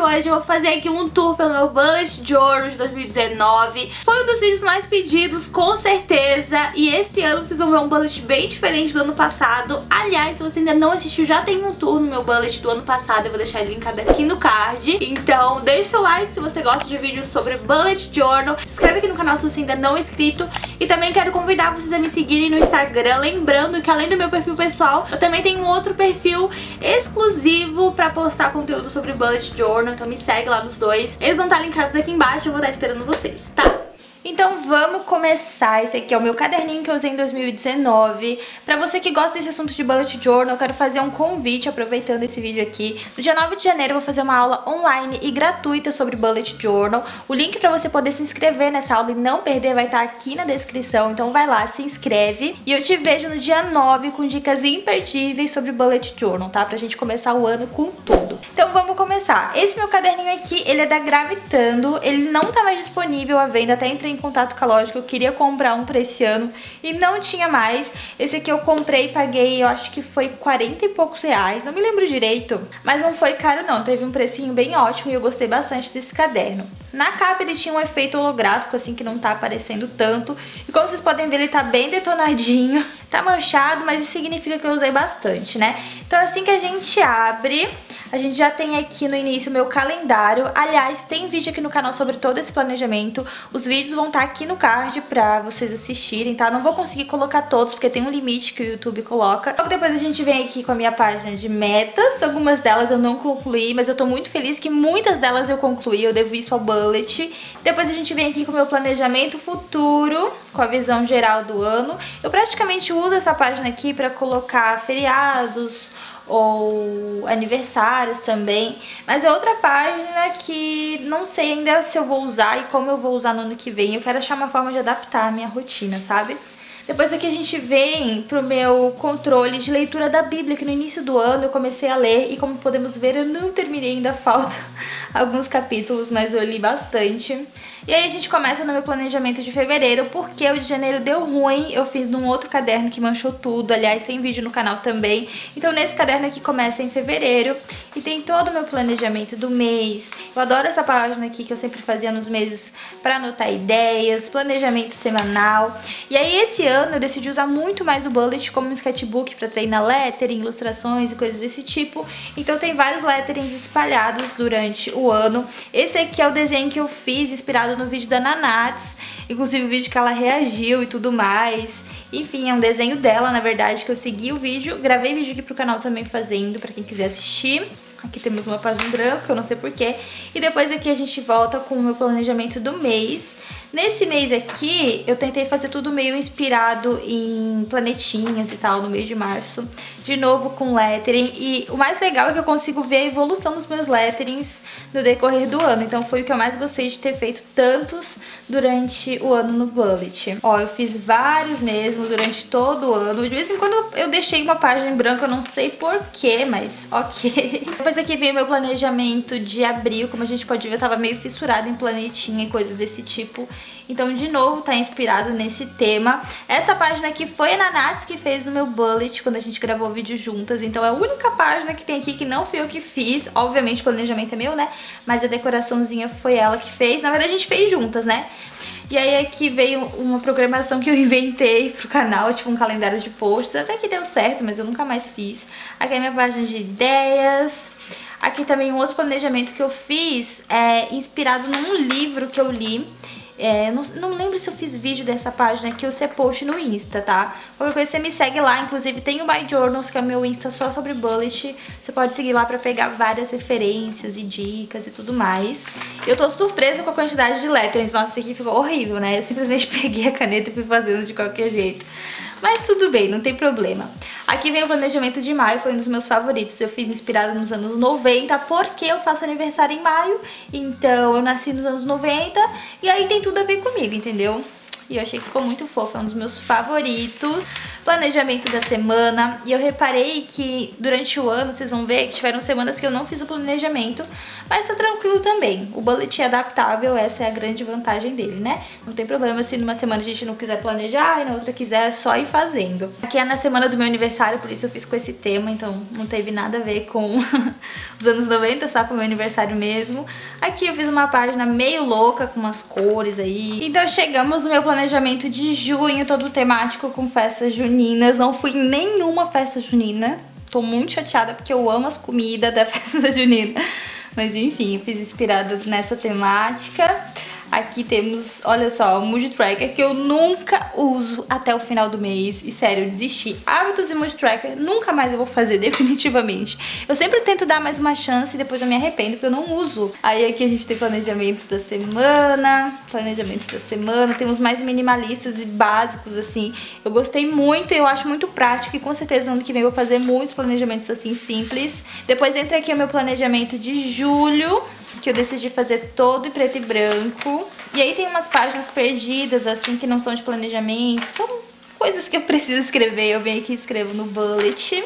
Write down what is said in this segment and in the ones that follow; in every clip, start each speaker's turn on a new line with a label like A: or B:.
A: de hoje eu vou fazer aqui um tour pelo meu Bullet Journal de 2019. Foi um dos vídeos mais pedidos, com certeza. E esse ano vocês vão ver um bullet bem diferente do ano passado. Aliás, se você ainda não assistiu, já tem um tour no meu bullet do ano passado. Eu vou deixar linkado aqui no card. Então, deixe seu like se você gosta de vídeos sobre Bullet Journal. Se inscreve aqui no canal se você ainda não é inscrito. E também quero convidar vocês a me seguirem no Instagram. Lembrando que além do meu perfil pessoal, eu também tenho um outro perfil exclusivo pra postar conteúdo sobre Bullet Journal, então me segue lá nos dois. Eles vão estar linkados aqui embaixo, eu vou estar esperando vocês, tá? Então vamos começar. Esse aqui é o meu caderninho que eu usei em 2019. Pra você que gosta desse assunto de bullet journal, eu quero fazer um convite aproveitando esse vídeo aqui. No dia 9 de janeiro eu vou fazer uma aula online e gratuita sobre bullet journal. O link pra você poder se inscrever nessa aula e não perder vai estar aqui na descrição. Então vai lá, se inscreve. E eu te vejo no dia 9 com dicas imperdíveis sobre bullet journal, tá? Pra gente começar o ano com tudo. Então vamos começar. Esse meu caderninho aqui, ele é da Gravitando. Ele não tá mais disponível à venda, até entrei em contato com a que eu queria comprar um pra esse ano e não tinha mais. Esse aqui eu comprei e paguei, eu acho que foi 40 e poucos reais, não me lembro direito, mas não foi caro não, teve um precinho bem ótimo e eu gostei bastante desse caderno. Na capa ele tinha um efeito holográfico, assim, que não tá aparecendo tanto. E como vocês podem ver, ele tá bem detonadinho. Tá manchado, mas isso significa que eu usei bastante, né? Então assim que a gente abre, a gente já tem aqui no início o meu calendário. Aliás, tem vídeo aqui no canal sobre todo esse planejamento. Os vídeos vão estar tá aqui no card pra vocês assistirem, tá? Não vou conseguir colocar todos, porque tem um limite que o YouTube coloca. Logo depois a gente vem aqui com a minha página de metas. Algumas delas eu não concluí, mas eu tô muito feliz que muitas delas eu concluí. Eu devo isso ao Bullet. Depois a gente vem aqui com o meu planejamento futuro, com a visão geral do ano. Eu praticamente uso essa página aqui pra colocar feriados, ou aniversários também. Mas é outra página que não sei ainda se eu vou usar e como eu vou usar no ano que vem. Eu quero achar uma forma de adaptar a minha rotina, sabe? Depois aqui a gente vem pro meu controle de leitura da Bíblia, que no início do ano eu comecei a ler e como podemos ver eu não terminei, ainda falta alguns capítulos, mas eu li bastante. E aí a gente começa no meu planejamento de fevereiro, porque o de janeiro deu ruim, eu fiz num outro caderno que manchou tudo, aliás tem vídeo no canal também. Então nesse caderno aqui começa em fevereiro e tem todo o meu planejamento do mês. Eu adoro essa página aqui que eu sempre fazia nos meses para anotar ideias, planejamento semanal. E aí esse ano eu decidi usar muito mais o Bullet como um sketchbook para treinar lettering, ilustrações e coisas desse tipo. Então tem vários letterings espalhados durante o ano. Esse aqui é o desenho que eu fiz inspirado no vídeo da Nanats, inclusive o vídeo que ela reagiu e tudo mais. Enfim, é um desenho dela, na verdade, que eu segui o vídeo, gravei vídeo aqui pro canal também fazendo, pra quem quiser assistir. Aqui temos uma página branca, eu não sei porquê. E depois aqui a gente volta com o meu planejamento do mês. Nesse mês aqui, eu tentei fazer tudo meio inspirado em planetinhas e tal, no mês de março. De novo com lettering. E o mais legal é que eu consigo ver a evolução dos meus letterings no decorrer do ano. Então foi o que eu mais gostei de ter feito tantos durante o ano no Bullet. Ó, eu fiz vários mesmo durante todo o ano. De vez em quando eu deixei uma página em branco, eu não sei porquê, mas ok. Depois aqui vem o meu planejamento de abril. Como a gente pode ver, eu tava meio fissurada em planetinha e coisas desse tipo. Então, de novo, tá inspirado nesse tema. Essa página aqui foi a Nanats que fez no meu bullet quando a gente gravou o vídeo juntas. Então, é a única página que tem aqui que não fui eu que fiz. Obviamente, o planejamento é meu, né? Mas a decoraçãozinha foi ela que fez. Na verdade, a gente fez juntas, né? E aí aqui veio uma programação que eu inventei pro canal, tipo um calendário de posts. Até que deu certo, mas eu nunca mais fiz. Aqui é minha página de ideias. Aqui também um outro planejamento que eu fiz é inspirado num livro que eu li é, não, não lembro se eu fiz vídeo dessa página se é post no Insta, tá? Qualquer coisa você me segue lá, inclusive tem o My Journals, que é o meu Insta só sobre bullet. Você pode seguir lá pra pegar várias referências e dicas e tudo mais. Eu tô surpresa com a quantidade de letterings, nossa, isso aqui ficou horrível, né? Eu simplesmente peguei a caneta e fui fazendo de qualquer jeito. Mas tudo bem, não tem problema. Aqui vem o planejamento de maio, foi um dos meus favoritos. Eu fiz inspirado nos anos 90, porque eu faço aniversário em maio. Então eu nasci nos anos 90 e aí tem tudo a ver comigo, entendeu? E eu achei que ficou muito fofo, é um dos meus favoritos. Planejamento da semana e eu reparei que durante o ano vocês vão ver que tiveram semanas que eu não fiz o planejamento, mas tá tranquilo também. O bullet é adaptável, essa é a grande vantagem dele, né? Não tem problema se numa semana a gente não quiser planejar e na outra quiser é só ir fazendo. Aqui é na semana do meu aniversário, por isso eu fiz com esse tema, então não teve nada a ver com os anos 90, só com o meu aniversário mesmo. Aqui eu fiz uma página meio louca com umas cores aí. Então chegamos no meu planejamento de junho, todo temático com festas juninas. Não fui em nenhuma festa junina. Tô muito chateada porque eu amo as comidas da festa junina. Mas enfim, fiz inspirado nessa temática. Aqui temos, olha só, o Mood Tracker que eu nunca uso até o final do mês. E sério, eu desisti. Hábitos e Mood Tracker nunca mais eu vou fazer, definitivamente. Eu sempre tento dar mais uma chance e depois eu me arrependo porque eu não uso. Aí aqui a gente tem planejamentos da semana, planejamentos da semana. Temos mais minimalistas e básicos, assim. Eu gostei muito e eu acho muito prático e com certeza no ano que vem eu vou fazer muitos planejamentos assim simples. Depois entra aqui o meu planejamento de julho que eu decidi fazer todo em preto e branco. E aí tem umas páginas perdidas, assim, que não são de planejamento, são coisas que eu preciso escrever, eu venho aqui e escrevo no bullet.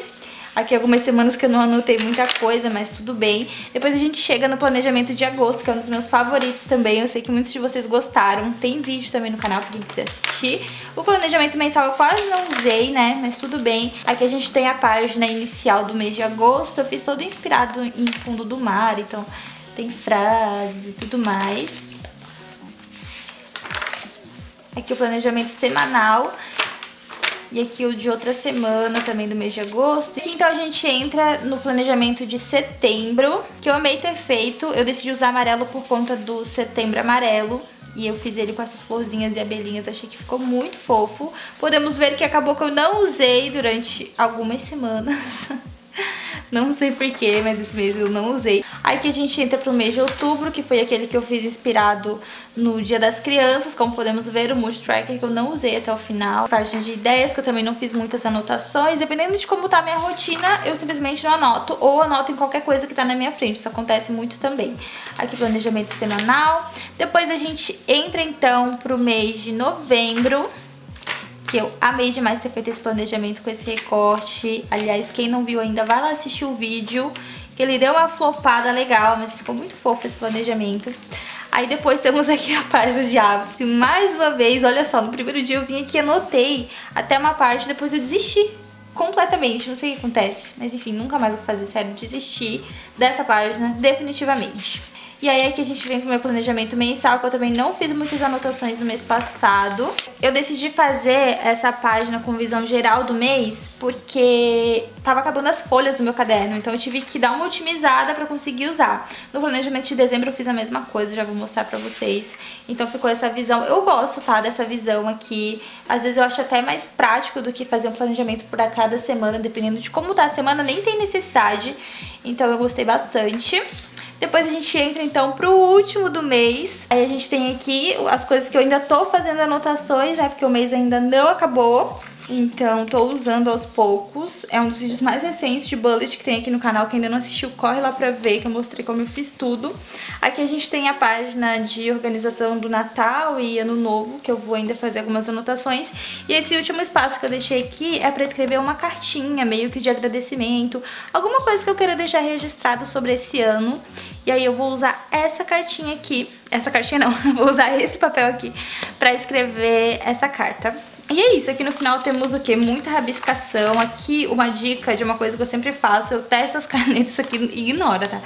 A: Aqui algumas semanas que eu não anotei muita coisa, mas tudo bem. Depois a gente chega no planejamento de agosto, que é um dos meus favoritos também. Eu sei que muitos de vocês gostaram. Tem vídeo também no canal pra quem quiser assistir. O planejamento mensal eu quase não usei, né? Mas tudo bem. Aqui a gente tem a página inicial do mês de agosto. Eu fiz todo inspirado em fundo do mar, então tem frases e tudo mais. Aqui o planejamento semanal. E aqui o de outra semana também do mês de agosto. Aqui então a gente entra no planejamento de setembro, que eu amei ter feito. Eu decidi usar amarelo por conta do setembro amarelo. E eu fiz ele com essas florzinhas e abelhinhas, achei que ficou muito fofo. Podemos ver que acabou que eu não usei durante algumas semanas. Não sei porquê, mas esse mês eu não usei. Aí que a gente entra pro mês de outubro, que foi aquele que eu fiz inspirado no Dia das Crianças. Como podemos ver, o Mood Tracker que eu não usei até o final. Página de ideias, que eu também não fiz muitas anotações. Dependendo de como tá a minha rotina, eu simplesmente não anoto. Ou anoto em qualquer coisa que tá na minha frente. Isso acontece muito também. Aqui, planejamento semanal. Depois a gente entra, então, pro mês de novembro que eu amei demais ter feito esse planejamento com esse recorte. Aliás, quem não viu ainda, vai lá assistir o vídeo, que ele deu uma flopada legal, mas ficou muito fofo esse planejamento. Aí depois temos aqui a página de hábitos, que mais uma vez, olha só, no primeiro dia eu vim aqui e anotei até uma parte, depois eu desisti completamente, não sei o que acontece. Mas enfim, nunca mais vou fazer, sério, desistir dessa página definitivamente. E aí aqui a gente vem com o meu planejamento mensal, que eu também não fiz muitas anotações no mês passado. Eu decidi fazer essa página com visão geral do mês, porque tava acabando as folhas do meu caderno, então eu tive que dar uma otimizada pra conseguir usar. No planejamento de dezembro eu fiz a mesma coisa, já vou mostrar pra vocês. Então ficou essa visão, eu gosto, tá, dessa visão aqui. Às vezes eu acho até mais prático do que fazer um planejamento pra cada semana, dependendo de como tá a semana, nem tem necessidade. Então eu gostei bastante. Depois a gente entra então pro último do mês. Aí a gente tem aqui as coisas que eu ainda tô fazendo anotações, né? Porque o mês ainda não acabou. Então, tô usando aos poucos. É um dos vídeos mais recentes de bullet que tem aqui no canal. Quem ainda não assistiu, corre lá pra ver, que eu mostrei como eu fiz tudo. Aqui a gente tem a página de organização do Natal e Ano Novo, que eu vou ainda fazer algumas anotações. E esse último espaço que eu deixei aqui é pra escrever uma cartinha, meio que de agradecimento. Alguma coisa que eu queira deixar registrado sobre esse ano. E aí eu vou usar essa cartinha aqui. Essa cartinha não, vou usar esse papel aqui pra escrever essa carta. E é isso, aqui no final temos o que? Muita rabiscação. Aqui uma dica de uma coisa que eu sempre faço, eu testo as canetas aqui, ignora, tá?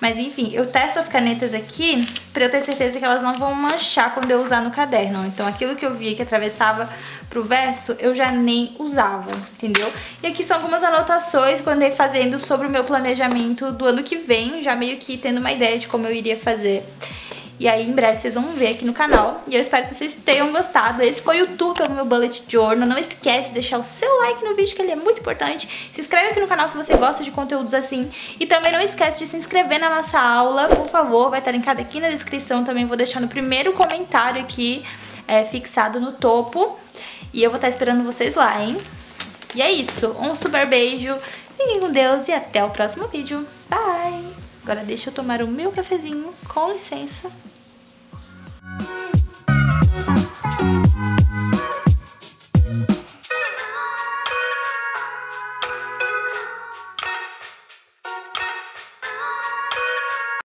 A: Mas enfim, eu testo as canetas aqui pra eu ter certeza que elas não vão manchar quando eu usar no caderno. Então aquilo que eu via que atravessava pro verso, eu já nem usava, entendeu? E aqui são algumas anotações que eu andei fazendo sobre o meu planejamento do ano que vem, já meio que tendo uma ideia de como eu iria fazer. E aí em breve vocês vão ver aqui no canal. E eu espero que vocês tenham gostado. Esse foi o tour pelo meu Bullet Journal. Não esquece de deixar o seu like no vídeo, que ele é muito importante. Se inscreve aqui no canal se você gosta de conteúdos assim. E também não esquece de se inscrever na nossa aula, por favor. Vai estar linkado aqui na descrição. Também vou deixar no primeiro comentário aqui, é, fixado no topo. E eu vou estar esperando vocês lá, hein? E é isso. Um super beijo. Fiquem com Deus e até o próximo vídeo. Bye! Agora deixa eu tomar o meu cafezinho, com licença.